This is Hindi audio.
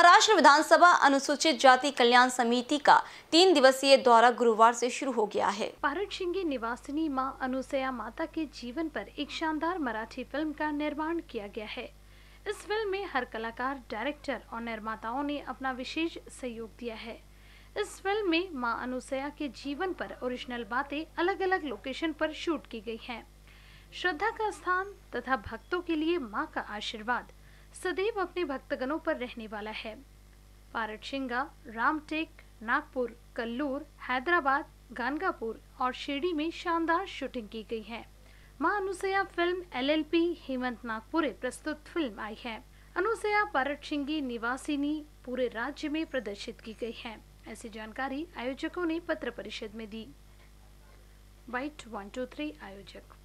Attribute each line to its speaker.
Speaker 1: महाराष्ट्र विधानसभा अनुसूचित जाति कल्याण समिति का तीन दिवसीय दौरा गुरुवार से शुरू हो गया है।
Speaker 2: पारट शिंगे निवासिनी माँ अनुसया माता के जीवन पर एक शानदार मराठी फ़िल्म का निर्माण किया गया है। इस फ़िल्म में हर कलाकार, डायरेक्टर और निर्माताओं ने अपना विशेष सहयोग दिया है। इस फ़िल्म में माँ अनुसया के जीवन पर ओरिजिनल बातें अलग अलग लोकेशन पर शूट की गई हैं। श्रद्धा का स्थान तथा भक्तों के लिए माँ का आशीर्वाद सदैव अपने भक्तगणों पर रहने वाला है। पारटशिंगा, रामटेक, नागपुर, कल्लूर, हैदराबाद, गानगापुर और शिरडी में शानदार शूटिंग की गई है। माँ अनुसया फ़िल्म एलएलपी, हेमंत नागपुरे प्रस्तुत फ़िल्म आई है। अनुसया पारटशिंगी निवासिनी पूरे राज्य में प्रदर्शित की गई है। ऐसी जानकारी आयोजकों ने पत्र परिषद में दी। वाइट वन, टू, थ्री, आयोजक।